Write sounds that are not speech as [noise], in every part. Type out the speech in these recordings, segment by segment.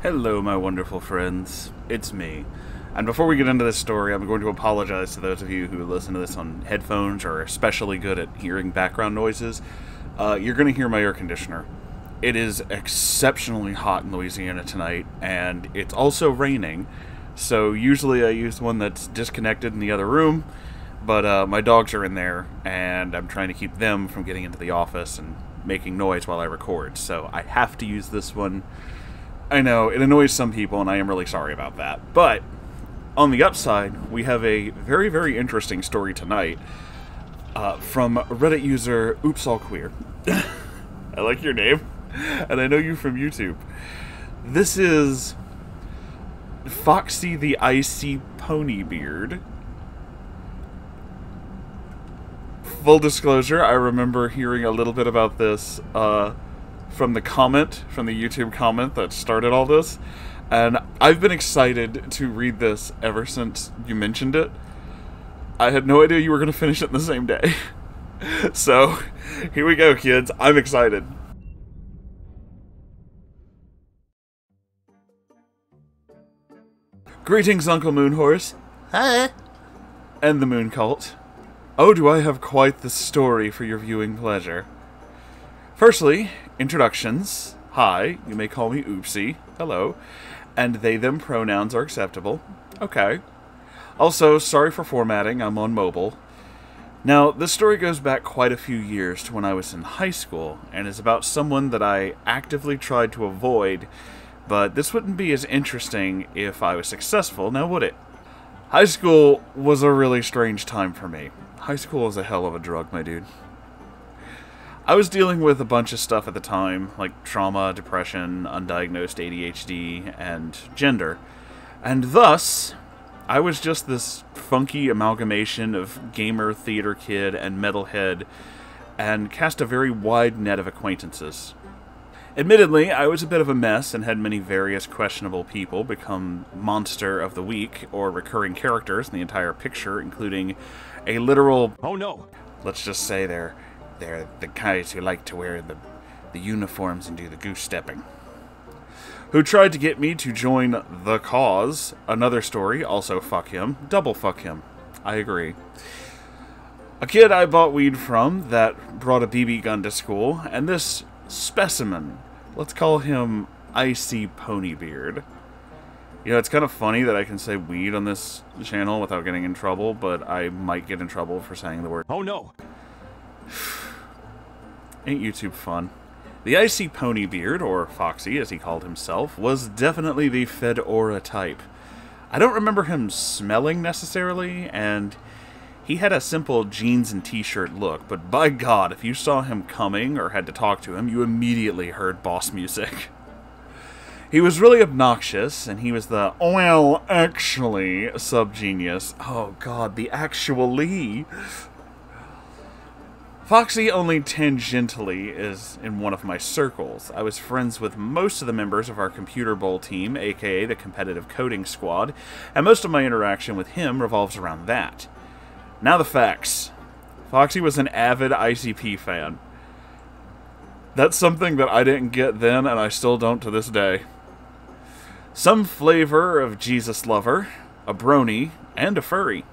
Hello, my wonderful friends. It's me. And before we get into this story, I'm going to apologize to those of you who listen to this on headphones or are especially good at hearing background noises. Uh, you're going to hear my air conditioner. It is exceptionally hot in Louisiana tonight, and it's also raining. So usually I use one that's disconnected in the other room, but uh, my dogs are in there, and I'm trying to keep them from getting into the office and making noise while I record. So I have to use this one. I know it annoys some people, and I am really sorry about that. But on the upside, we have a very, very interesting story tonight uh, from Reddit user Oops All Queer. [laughs] I like your name, [laughs] and I know you from YouTube. This is Foxy the Icy Ponybeard. Full disclosure, I remember hearing a little bit about this uh, from the comment, from the YouTube comment that started all this. And I've been excited to read this ever since you mentioned it. I had no idea you were going to finish it in the same day. [laughs] so, here we go, kids. I'm excited. Greetings, Uncle Moonhorse. Hi. And the Moon Cult. Oh, do I have quite the story for your viewing pleasure. Firstly, introductions. Hi, you may call me Oopsie. Hello. And they them pronouns are acceptable. Okay. Also, sorry for formatting, I'm on mobile. Now, this story goes back quite a few years to when I was in high school, and is about someone that I actively tried to avoid, but this wouldn't be as interesting if I was successful, now would it? High school was a really strange time for me. High school is a hell of a drug, my dude. I was dealing with a bunch of stuff at the time, like trauma, depression, undiagnosed ADHD, and gender. And thus, I was just this funky amalgamation of gamer, theater kid, and metalhead, and cast a very wide net of acquaintances. Admittedly, I was a bit of a mess and had many various questionable people become monster of the week or recurring characters in the entire picture, including a literal. Oh no! Let's just say they're they're the guys who like to wear the the uniforms and do the goose stepping. Who tried to get me to join the cause? Another story, also fuck him, double fuck him. I agree. A kid I bought weed from that brought a BB gun to school, and this specimen, let's call him ICPonyBeard. You know, it's kind of funny that I can say weed on this channel without getting in trouble, but I might get in trouble for saying the word. Oh no! Ain't YouTube fun? The ICPonyBeard, or Foxy as he called himself, was definitely the Fedora type. I don't remember him smelling necessarily, and he had a simple jeans and t shirt look, but by God, if you saw him coming or had to talk to him, you immediately heard boss music. He was really obnoxious, and he was the, well, actually, sub-genius. Oh God, the actually. Foxy only tangentially is in one of my circles. I was friends with most of the members of our Computer Bowl team, aka the Competitive Coding Squad, and most of my interaction with him revolves around that. Now the facts. Foxy was an avid ICP fan. That's something that I didn't get then, and I still don't to this day. Some flavor of Jesus lover, a brony, and a furry.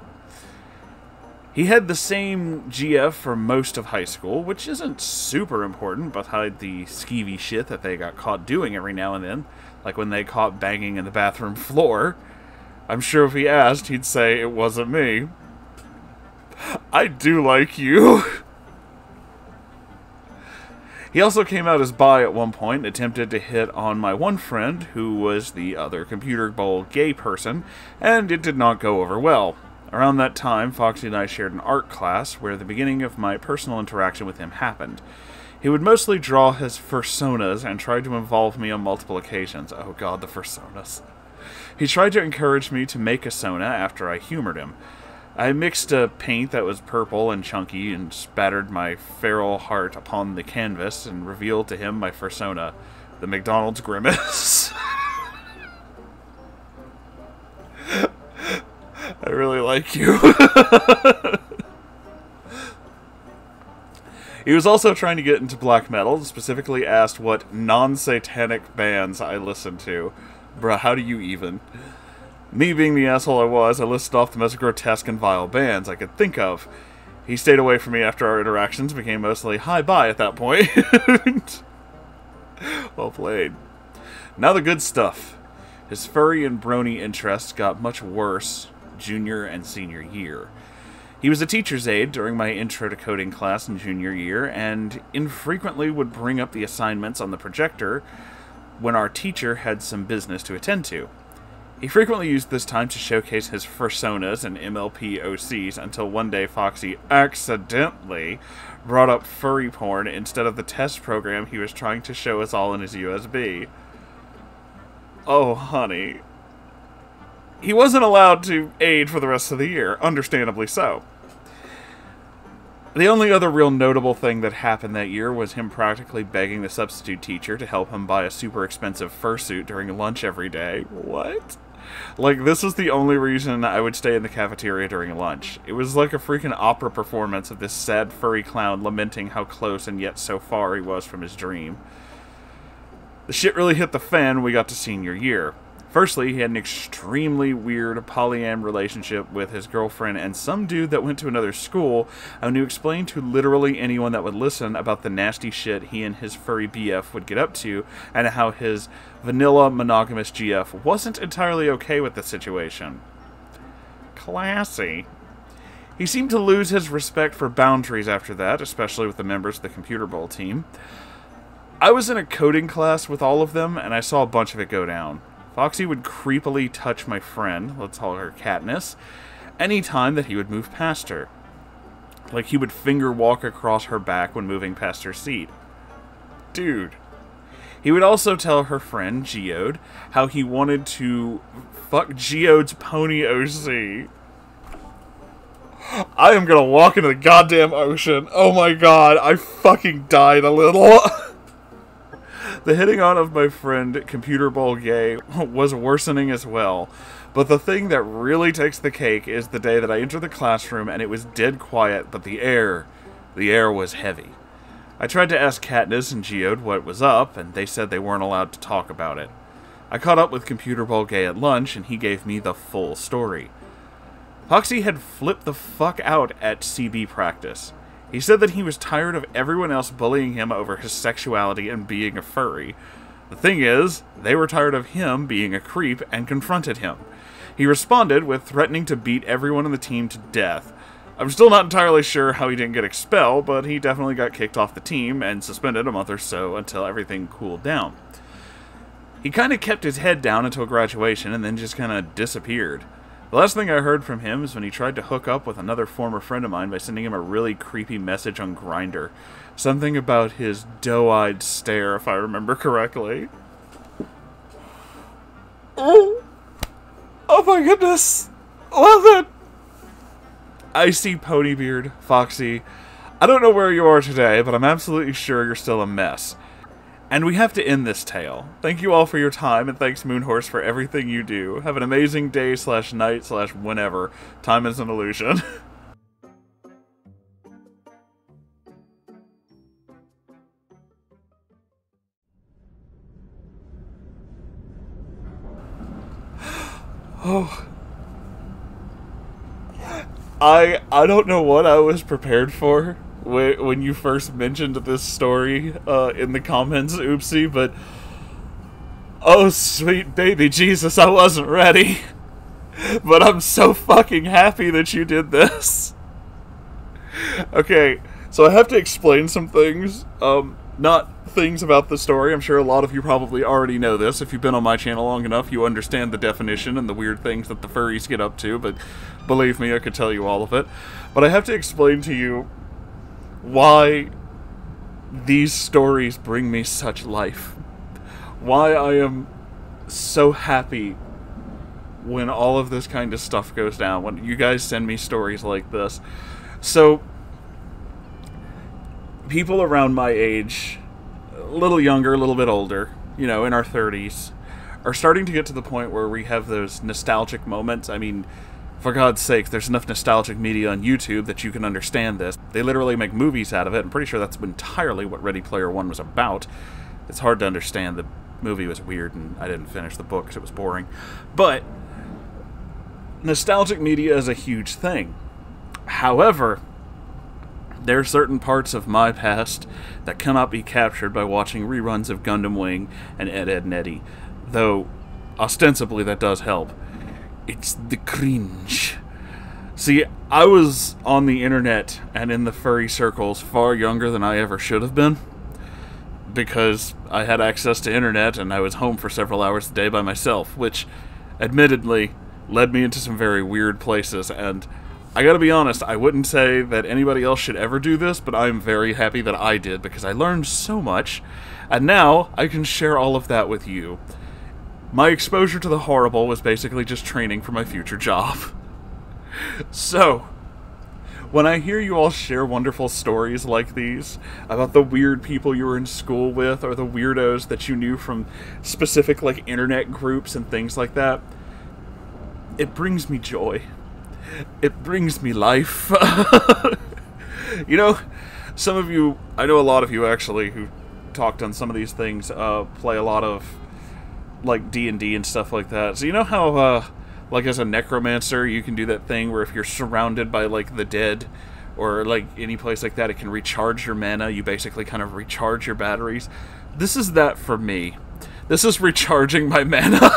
He had the same GF for most of high school, which isn't super important beside the skeevy shit that they got caught doing every now and then, like when they caught banging in the bathroom [laughs] floor. I'm sure if he asked, he'd say it wasn't me. I do like you. [laughs] He also came out as bi at one point and attempted to hit on my one friend, who was the other computer bowl gay person, and it did not go over well. Around that time, Foxy and I shared an art class where the beginning of my personal interaction with him happened. He would mostly draw his personas and tried to involve me on multiple occasions. Oh god, the personas. He tried to encourage me to make a sona after I humored him. I mixed a paint that was purple and chunky and spattered my feral heart upon the canvas and revealed to him my persona, the McDonald's grimace. [laughs] like you. [laughs] he was also trying to get into black metal, specifically asked what non satanic bands I listened to. Bruh, how do you even? Me being the asshole I was, I listed off the most grotesque and vile bands I could think of. He stayed away from me after our interactions, became mostly hi bye at that point. [laughs] well played. Now the good stuff. His furry and brony interests got much worse junior and senior year. He was a teacher's aide during my intro to coding class in junior year and infrequently would bring up the assignments on the projector when our teacher had some business to attend to. He frequently used this time to showcase his personas and MLP OCs until one day Foxy accidentally brought up furry porn instead of the test program he was trying to show us all in his USB. Oh, honey. He wasn't allowed to aid for the rest of the year, understandably so. The only other real notable thing that happened that year was him practically begging the substitute teacher to help him buy a super expensive fursuit during lunch every day. What? Like, this is the only reason I would stay in the cafeteria during lunch. It was like a freaking opera performance of this sad furry clown lamenting how close and yet so far he was from his dream. The shit really hit the fan when we got to senior year. Firstly, he had an extremely weird polyam relationship with his girlfriend and some dude that went to another school and who explained to literally anyone that would listen about the nasty shit he and his furry BF would get up to and how his vanilla monogamous GF wasn't entirely okay with the situation. Classy. He seemed to lose his respect for boundaries after that, especially with the members of the Computer Bowl team. I was in a coding class with all of them, and I saw a bunch of it go down. Foxy would creepily touch my friend, let's call her Katniss, any time that he would move past her. Like he would finger walk across her back when moving past her seat. Dude. He would also tell her friend, Geode, how he wanted to fuck Geode's pony OC. I am gonna walk into the goddamn ocean. Oh my god, I fucking died a little. [laughs] The hitting on of my friend Computer Bowl Gay was worsening as well. But the thing that really takes the cake is the day that I entered the classroom and it was dead quiet, but the air, the air was heavy. I tried to ask Katniss and Geode what was up, and they said they weren't allowed to talk about it. I caught up with Computer Bowl Gay at lunch, and he gave me the full story. Foxy had flipped the fuck out at CB practice. He said that he was tired of everyone else bullying him over his sexuality and being a furry. The thing is, they were tired of him being a creep and confronted him. He responded with threatening to beat everyone on the team to death. I'm still not entirely sure how he didn't get expelled, but he definitely got kicked off the team and suspended a month or so until everything cooled down. He kind of kept his head down until graduation and then just kind of disappeared. The last thing I heard from him is when he tried to hook up with another former friend of mine by sending him a really creepy message on Grindr. Something about his doe-eyed stare, if I remember correctly. Oh, oh my goodness! Love it! ICPonyBeard, Foxy. I don't know where you are today, but I'm absolutely sure you're still a mess. And we have to end this tale. Thank you all for your time, and thanks Moonhorse for everything you do. Have an amazing day slash night slash whenever. Time is an illusion. [laughs] oh. I I don't know what I was prepared for when you first mentioned this story uh, in the comments, oopsie, but oh sweet baby Jesus, I wasn't ready. [laughs] But I'm so fucking happy that you did this. [laughs] okay, so I have to explain some things. Um, not things about the story. I'm sure a lot of you probably already know this. If you've been on my channel long enough, you understand the definition and the weird things that the furries get up to, but believe me, I could tell you all of it. But I have to explain to you why these stories bring me such life. Why I am so happy when all of this kind of stuff goes down, when you guys send me stories like this. So, people around my age, a little younger, a little bit older, you know, in our 30s, are starting to get to the point where we have those nostalgic moments. I mean, for God's sake, there's enough nostalgic media on YouTube that you can understand this. They literally make movies out of it. I'm pretty sure that's entirely what Ready Player One was about. It's hard to understand the movie was weird and I didn't finish the book because it was boring. But nostalgic media is a huge thing. However, there are certain parts of my past that cannot be captured by watching reruns of Gundam Wing and Ed, Edd n Eddy, though ostensibly that does help. It's the cringe. See, I was on the internet and in the furry circles far younger than I ever should have been because I had access to internet and I was home for several hours a day by myself, which admittedly led me into some very weird places and I gotta be honest, I wouldn't say that anybody else should ever do this, but I'm very happy that I did because I learned so much, and now I can share all of that with you. My exposure to the horrible was basically just training for my future job. so, when I hear you all share wonderful stories like these about the weird people you were in school with or the weirdos that you knew from specific like internet groups and things like that, it brings me joy it brings me life. [laughs] you know, some of you, I know a lot of you actually who talked on some of these things, uh, play a lot of like D and D and stuff like that. So you know how, uh, like as a necromancer, you can do that thing where if you're surrounded by like the dead, or like any place like that, it can recharge your mana. You basically kind of recharge your batteries. This is that for me. This is recharging my mana. [laughs]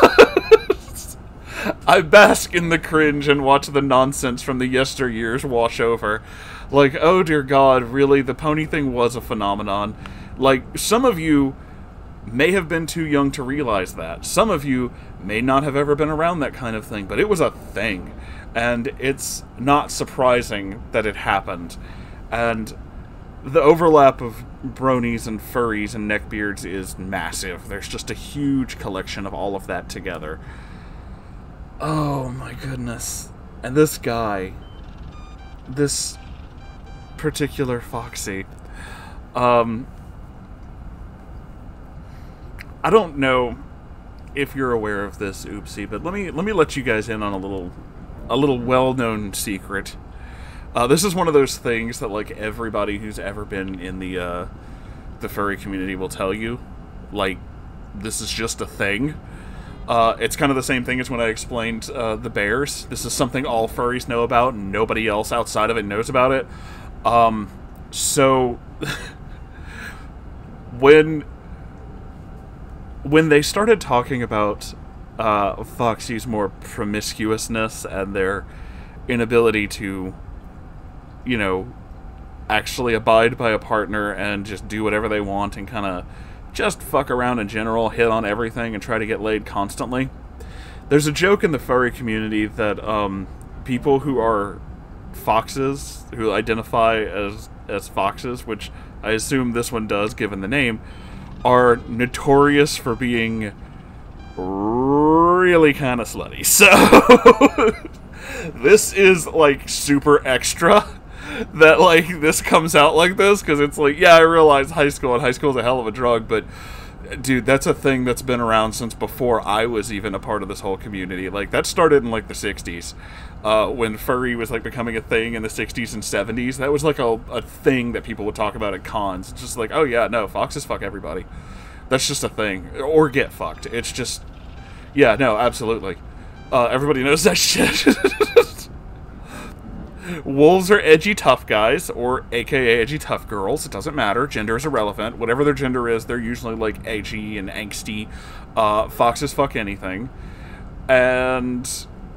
I bask in the cringe and watch the nonsense from the yesteryears wash over. Like, oh dear god, really? The pony thing was a phenomenon. Like, some of you may have been too young to realize that. Some of you may not have ever been around that kind of thing, but it was a thing. And it's not surprising that it happened. And the overlap of bronies and furries and neckbeards is massive. There's just a huge collection of all of that together. Oh my goodness. And this guy, this particular Foxy, um, I don't know if you're aware of this, oopsie, but let me let me let you guys in on a little a little well-known secret. Uh, this is one of those things that like everybody who's ever been in the uh, the furry community will tell you. Like, this is just a thing. Uh, it's kind of the same thing as when I explained uh, the bears. This is something all furries know about, and nobody else outside of it knows about it. Um, so [laughs] when when they started talking about uh, Foxy's more promiscuousness and their inability to, you know, actually abide by a partner and just do whatever they want and kind of just fuck around in general, hit on everything, and try to get laid constantly. There's a joke in the furry community that um, people who are foxes, who identify as as foxes, which I assume this one does given the name, are notorious for being really kind of slutty. So [laughs] this is like super extra that like this comes out like this because it's like yeah I realize high school and high school is a hell of a drug but dude that's a thing that's been around since before I was even a part of this whole community. Like that started in like the 60s uh, when furry was like becoming a thing in the 60s and 70s that was like a, a thing that people would talk about at cons. It's just like oh yeah no foxes fuck everybody. That's just a thing. Or get fucked. It's just yeah no absolutely. Uh, everybody knows that [laughs] shit Wolves are edgy tough guys, or aka edgy tough girls. It doesn't matter. Gender is irrelevant. Whatever their gender is, they're usually like edgy and angsty. Uh, foxes fuck anything. And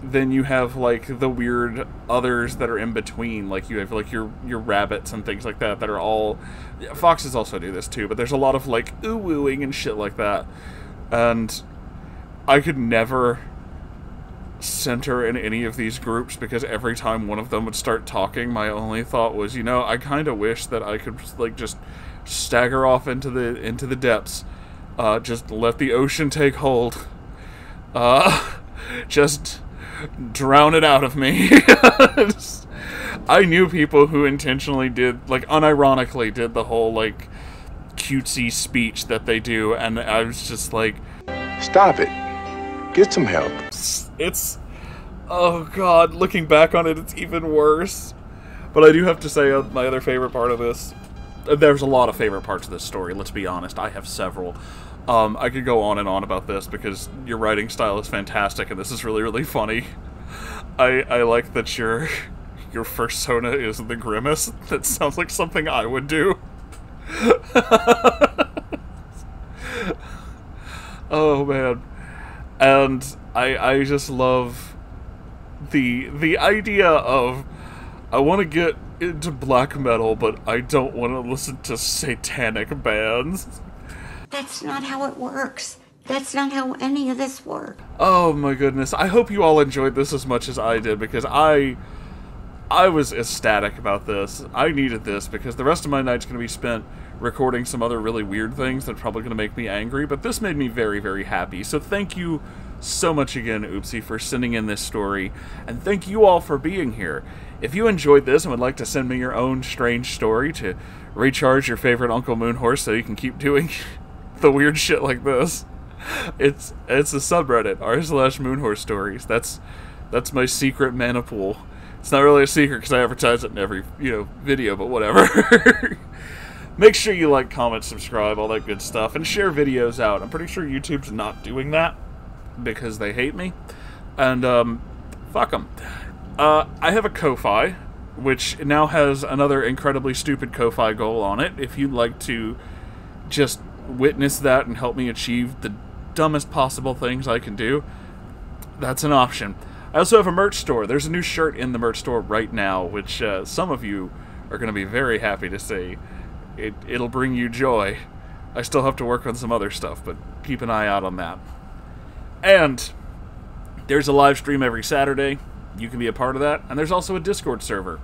then you have like the weird others that are in between. Like you have like your your rabbits and things like that that are all. Foxes also do this too, but there's a lot of like ooh wooing and shit like that. And I could never center in any of these groups because every time one of them would start talking, my only thought was, you know, I kind of wish that I could like just stagger off into the into the depths, uh, just let the ocean take hold, uh, [laughs] just drown it out of me. [laughs] I knew people who intentionally did, like, unironically did the whole like cutesy speech that they do, and I was just like, stop it. Get some help. It's, oh god, looking back on it, it's even worse. But I do have to say, uh, my other favorite part of this, uh, there's a lot of favorite parts of this story, let's be honest. I have several. Um, I could go on and on about this because your writing style is fantastic and this is really, really funny. I I like that your your first persona is the grimace. [laughs] That sounds like something I would do. [laughs] oh man. And I I just love the the idea of I want to get into black metal, but I don't want to listen to satanic bands. That's not how it works. That's not how any of this works. Oh my goodness. I hope you all enjoyed this as much as I did because I I was ecstatic about this. I needed this because the rest of my night's going to be spent recording some other really weird things that are probably going to make me angry, but this made me very very happy. So thank you so much again, Oopsie, for sending in this story, and thank you all for being here. If you enjoyed this and would like to send me your own strange story to recharge your favorite Uncle Moonhorse so you can keep doing [laughs] the weird shit like this, it's it's a subreddit r slash Moonhorse stories. That's that's my secret mana pool. It's not really a secret because I advertise it in every you know video, but whatever. [laughs] Make sure you like, comment, subscribe, all that good stuff, and share videos out. I'm pretty sure YouTube's not doing that because they hate me, and um, fuck them. Uh, I have a Ko-Fi, which now has another incredibly stupid Ko-Fi goal on it. If you'd like to just witness that and help me achieve the dumbest possible things I can do, that's an option. I also have a merch store. There's a new shirt in the merch store right now, which uh, some of you are going to be very happy to see. It, it'll bring you joy. I still have to work on some other stuff, but keep an eye out on that. And there's a live stream every Saturday. You can be a part of that. And there's also a Discord server.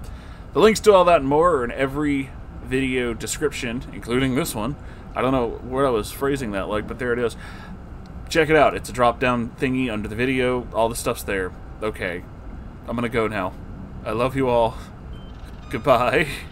The links to all that and more are in every video description, including this one. I don't know where I was phrasing that like, but there it is. Check it out. It's a drop down thingy under the video. All the stuff's there. Okay. I'm gonna go now. I love you all. [laughs] Goodbye. [laughs]